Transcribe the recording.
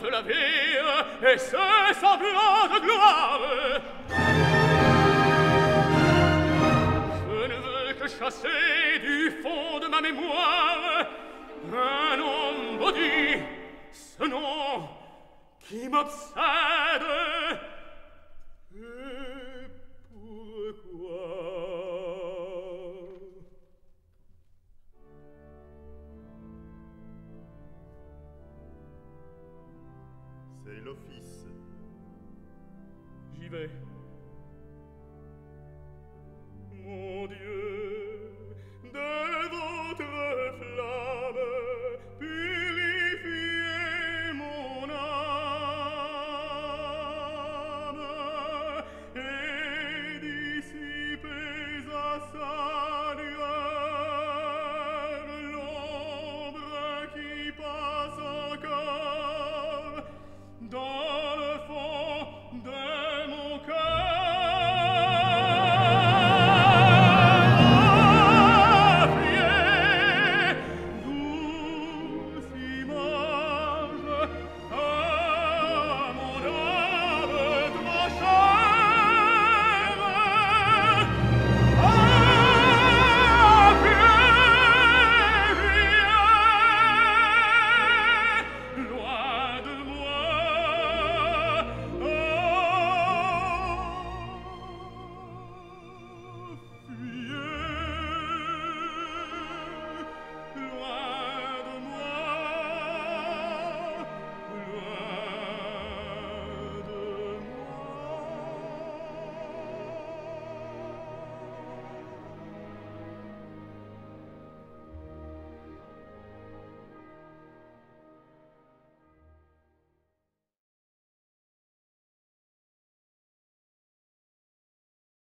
toute la vie et sable de gloire. Je ne veux que chasser du fond de ma mémoire un nom maudit, ce nom qui m'obsède. fils. J'y vais. Mon Dieu,